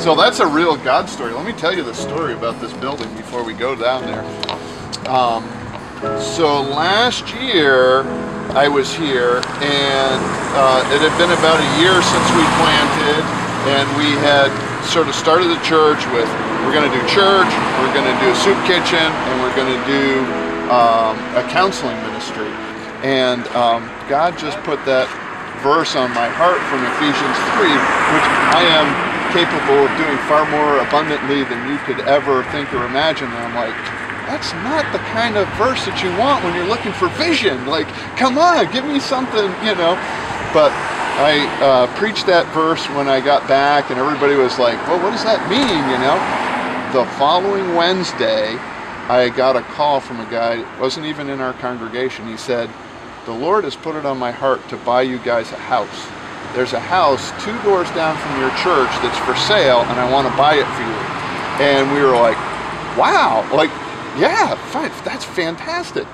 So that's a real God story. Let me tell you the story about this building before we go down there. Um, so last year I was here and uh, it had been about a year since we planted and we had sort of started the church with we're going to do church, we're going to do a soup kitchen, and we're going to do um, a counseling ministry. And um, God just put that verse on my heart from Ephesians 3, which I am capable of doing far more abundantly than you could ever think or imagine. And I'm like, that's not the kind of verse that you want when you're looking for vision. Like, come on, give me something, you know. But I uh, preached that verse when I got back, and everybody was like, well, what does that mean, you know? the following Wednesday, I got a call from a guy, wasn't even in our congregation. He said, the Lord has put it on my heart to buy you guys a house. There's a house two doors down from your church that's for sale and I want to buy it for you. And we were like, wow, like, yeah, fine, that's fantastic.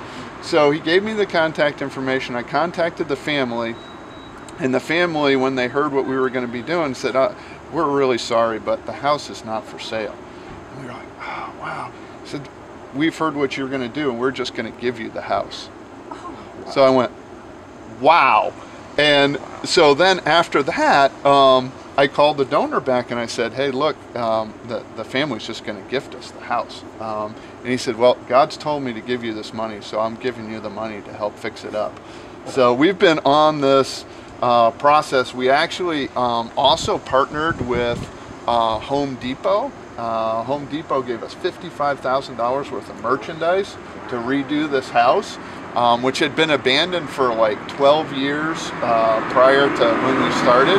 So he gave me the contact information. I contacted the family and the family, when they heard what we were going to be doing, said, uh, we're really sorry, but the house is not for sale. And we were like, oh, wow. I said, we've heard what you're going to do, and we're just going to give you the house. So I went, wow. And so then after that, um, I called the donor back and I said, hey, look, um, the, the family's just going to gift us the house. Um, and he said, well, God's told me to give you this money, so I'm giving you the money to help fix it up. So we've been on this uh, process. We actually um, also partnered with uh, Home Depot uh, Home Depot gave us $55,000 worth of merchandise to redo this house, um, which had been abandoned for like 12 years uh, prior to when we started.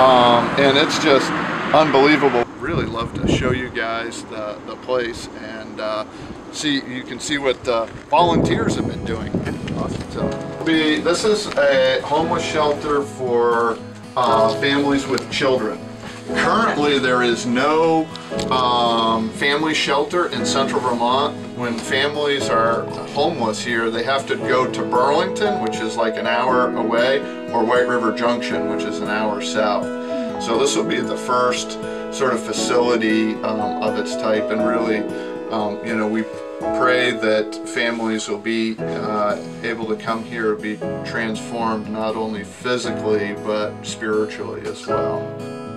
Um, and it's just unbelievable. Really love to show you guys the, the place and uh, see you can see what the volunteers have been doing. So, be, this is a homeless shelter for uh, families with children. Currently, there is no um, family shelter in central Vermont. When families are homeless here, they have to go to Burlington, which is like an hour away, or White River Junction, which is an hour south. So this will be the first sort of facility um, of its type, and really, um, you know, we pray that families will be uh, able to come here, be transformed not only physically but spiritually as well.